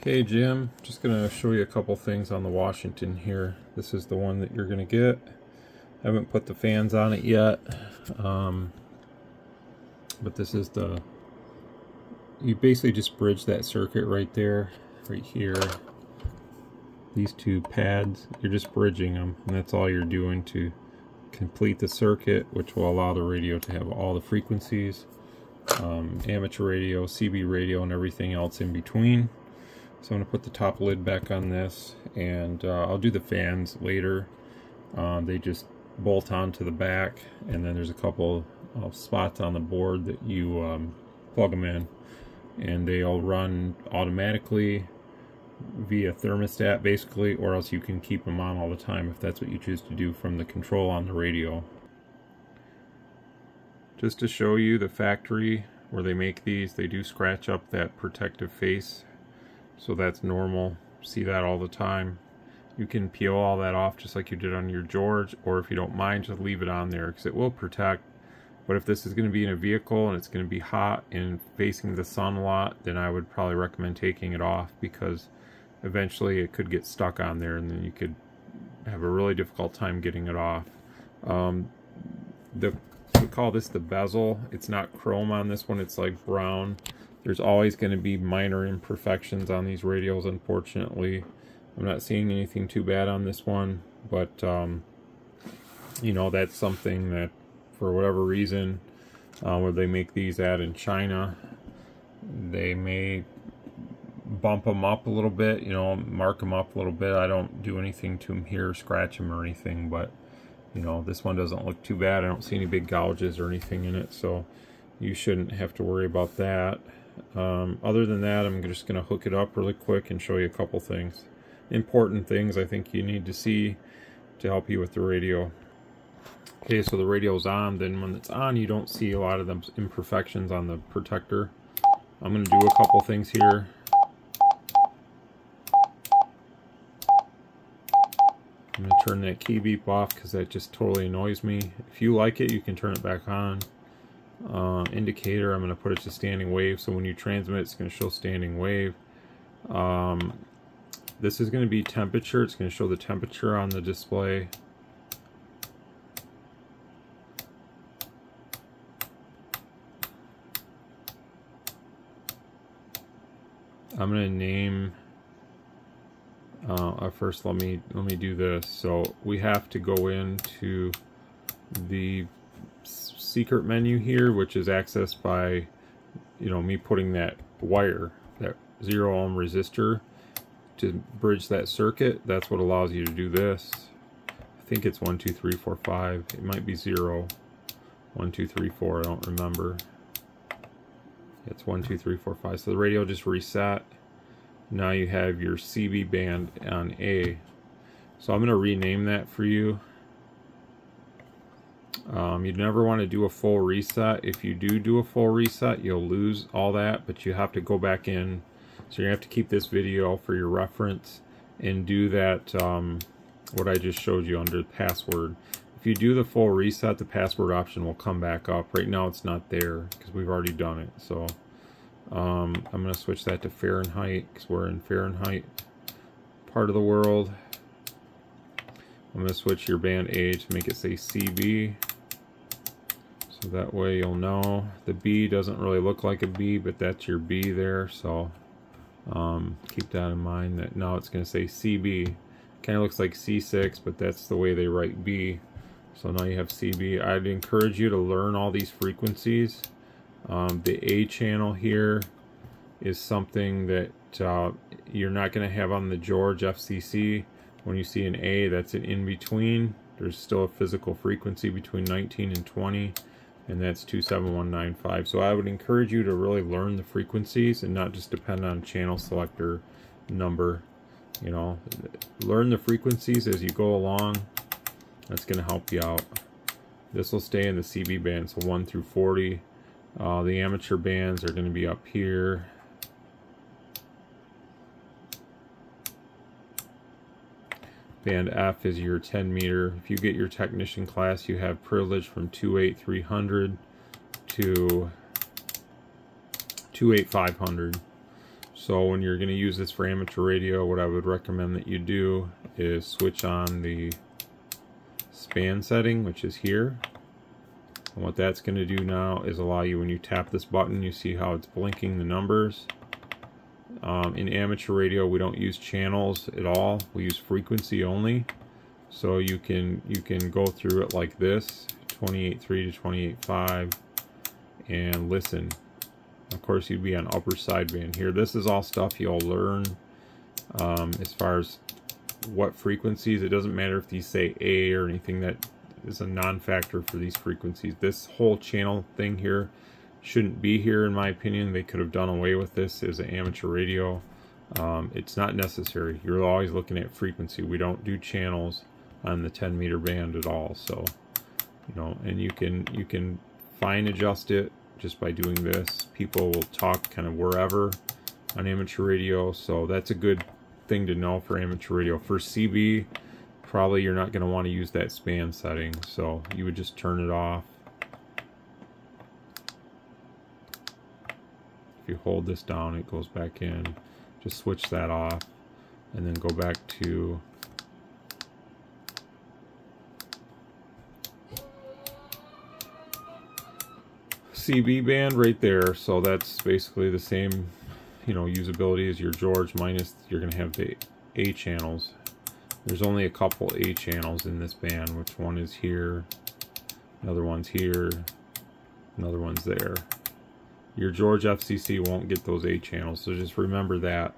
Okay Jim, just going to show you a couple things on the Washington here. This is the one that you're going to get. I haven't put the fans on it yet. Um, but this is the, you basically just bridge that circuit right there, right here. These two pads, you're just bridging them and that's all you're doing to complete the circuit which will allow the radio to have all the frequencies, um, amateur radio, CB radio and everything else in between. So I'm going to put the top lid back on this and uh, I'll do the fans later. Um, they just bolt onto the back and then there's a couple of spots on the board that you um, plug them in and they'll run automatically via thermostat basically or else you can keep them on all the time if that's what you choose to do from the control on the radio. Just to show you the factory where they make these, they do scratch up that protective face so that's normal. See that all the time. You can peel all that off just like you did on your George or if you don't mind just leave it on there because it will protect. But if this is going to be in a vehicle and it's going to be hot and facing the sun a lot then I would probably recommend taking it off because eventually it could get stuck on there and then you could have a really difficult time getting it off. Um, the we call this the bezel. It's not chrome on this one. It's like brown there's always going to be minor imperfections on these radios, unfortunately. I'm not seeing anything too bad on this one, but, um, you know, that's something that, for whatever reason, uh, where they make these at in China, they may bump them up a little bit, you know, mark them up a little bit. I don't do anything to them here, scratch them or anything, but, you know, this one doesn't look too bad. I don't see any big gouges or anything in it, so you shouldn't have to worry about that. Um, other than that, I'm just going to hook it up really quick and show you a couple things. Important things I think you need to see to help you with the radio. Okay, so the radio's on, then when it's on, you don't see a lot of the imperfections on the protector. I'm going to do a couple things here. I'm going to turn that key beep off because that just totally annoys me. If you like it, you can turn it back on uh, indicator. I'm going to put it to standing wave. So when you transmit, it's going to show standing wave. Um, this is going to be temperature. It's going to show the temperature on the display. I'm going to name uh, uh, first let me let me do this so we have to go into the secret menu here, which is accessed by, you know, me putting that wire, that zero ohm resistor to bridge that circuit. That's what allows you to do this. I think it's one, two, three, four, five. It might be zero. One, two, three, four. I don't remember. It's one, two, three, four, five. So the radio just reset. Now you have your CB band on A. So I'm going to rename that for you. Um, you never want to do a full reset. If you do do a full reset, you'll lose all that, but you have to go back in. So you have to keep this video for your reference and do that, um, what I just showed you under password. If you do the full reset, the password option will come back up. Right now it's not there because we've already done it. So um, I'm going to switch that to Fahrenheit because we're in Fahrenheit part of the world. I'm going to switch your band A to make it say CB. So that way you'll know. The B doesn't really look like a B, but that's your B there. So um, keep that in mind that now it's going to say CB. Kind of looks like C6, but that's the way they write B. So now you have CB. I'd encourage you to learn all these frequencies. Um, the A channel here is something that uh, you're not going to have on the George FCC. When you see an A, that's an in-between. There's still a physical frequency between 19 and 20 and that's 27195. So I would encourage you to really learn the frequencies and not just depend on channel selector number. You know, learn the frequencies as you go along. That's going to help you out. This will stay in the CB band, so 1 through 40. Uh, the amateur bands are going to be up here. Band F is your 10 meter. If you get your technician class, you have privilege from 28300 to 28500. So when you're going to use this for amateur radio, what I would recommend that you do is switch on the span setting, which is here. And what that's going to do now is allow you, when you tap this button, you see how it's blinking the numbers. Um, in amateur radio, we don't use channels at all. We use frequency only. So you can you can go through it like this, 28.3 to 28.5, and listen. Of course, you'd be on upper sideband here. This is all stuff you'll learn um, as far as what frequencies. It doesn't matter if these say A or anything that is a non-factor for these frequencies. This whole channel thing here shouldn't be here in my opinion. They could have done away with this as an amateur radio. Um, it's not necessary. You're always looking at frequency. We don't do channels on the 10 meter band at all. So, you know, and you can you can fine adjust it just by doing this. People will talk kind of wherever on amateur radio. So that's a good thing to know for amateur radio. For CB, probably you're not going to want to use that span setting. So you would just turn it off. You hold this down, it goes back in. Just switch that off and then go back to CB band right there. So that's basically the same, you know, usability as your George minus you're going to have the A channels. There's only a couple A channels in this band, which one is here, another one's here, another one's there. Your George FCC won't get those A channels, so just remember that.